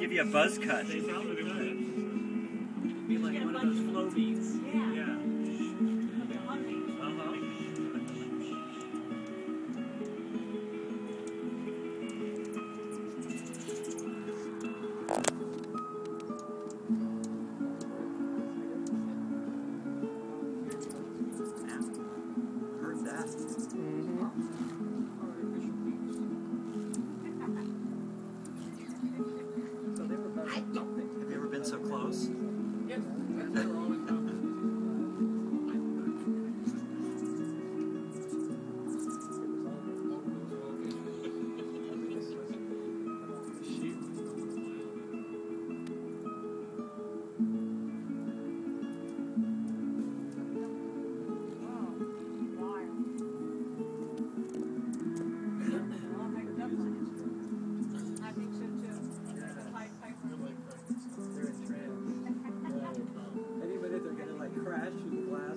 give you a buzz cut. They sounded good. Be like one of those flow beats. Yeah.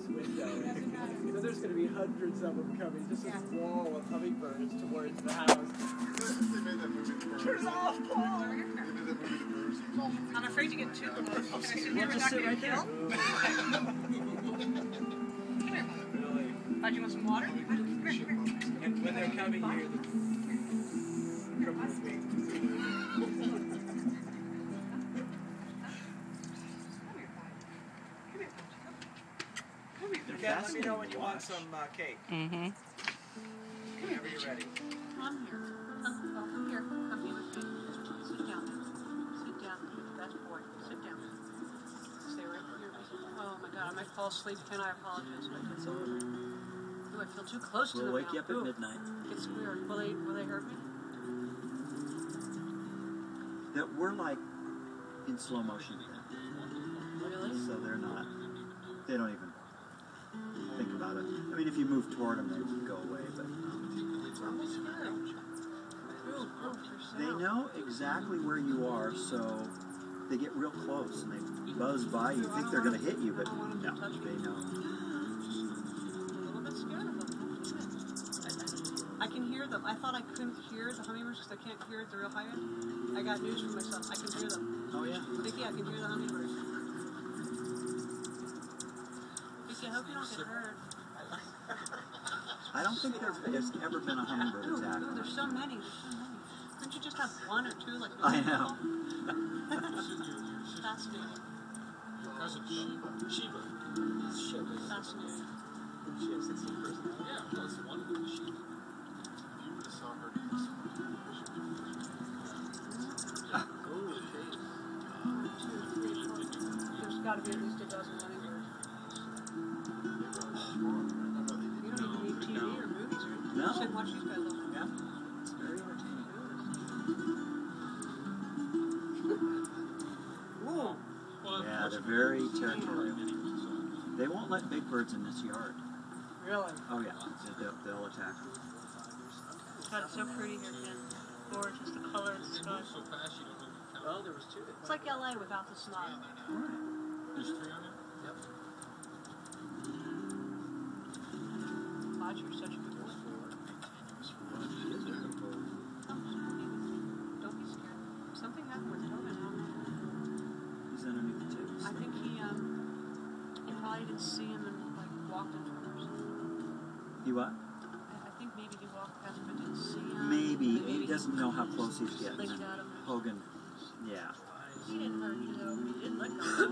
Through glass window. so there's gonna be hundreds of them coming, just this wall of hummingbirds towards the house. They made that movie The Birds. Turn it off, Paul! They did that movie The Birds. It was all I'm afraid to get too close. Can I sit here just without sit getting right there. killed? Come here. Really. Bud, you want some water? Here, come here, come here. And when they're coming here, from the They're Ken, let me know when you want some uh, cake. Mm-hmm. Whenever you're ready. Come here. Come, oh, come here. Come here with me. Sit down. Sit down. That's boy. Sit down. Stay right here. Oh my god, I might fall asleep. Ken, I apologize. It's all right. Ooh, I feel too close to We'll wake now. you up at Ooh, midnight. It's weird. Will they, will they hurt me? That we're like in slow motion, Really? so they're not. They don't even think about it. I mean, if you move toward them, they go away. But um, Ooh, ooh, there's they know exactly where you are, so they get real close and they buzz by. You think they're going to hit you, but no, they know. A little bit scared of them. I, can hear them. I thought I couldn't hear the hummingbirds because I can't hear the real high end. I got news for myself. I can hear them. Oh yeah. Vicky, I can hear the hummingbirds. Vicky, I hope you don't get hurt. I don't think there, there's ever been a hummingbird Ooh, attack. ooh, there's so many. There's so many. Couldn't you just have one or two? Like I know. Fascinating. Sheba. Fascinating. She has 16 personalities. Yeah, that's one of the Sheba. You would have saw her dance. Holy shit. One, two, three, four. There's got to be at least a dozen You should watch these guys. all the time. Yeah. It's very entertaining. Ooh. Yeah, they're very territorial. They won't let big birds in this yard. Really? Oh yeah, they'll, they'll attack. God, it's so pretty here, Ken. Gorgeous. The color of the sky. So fast you don't even count. Well, there was two. It's like LA without the snow. There's three on it? Yep. God, you're such a good he didn't see him and like walked into him or something. He what? I, I think maybe he walked past him and didn't see him. Maybe he doesn't know how close he's getting. Licked And at him. Hogan, yeah. He didn't hurt you though. He didn't let go.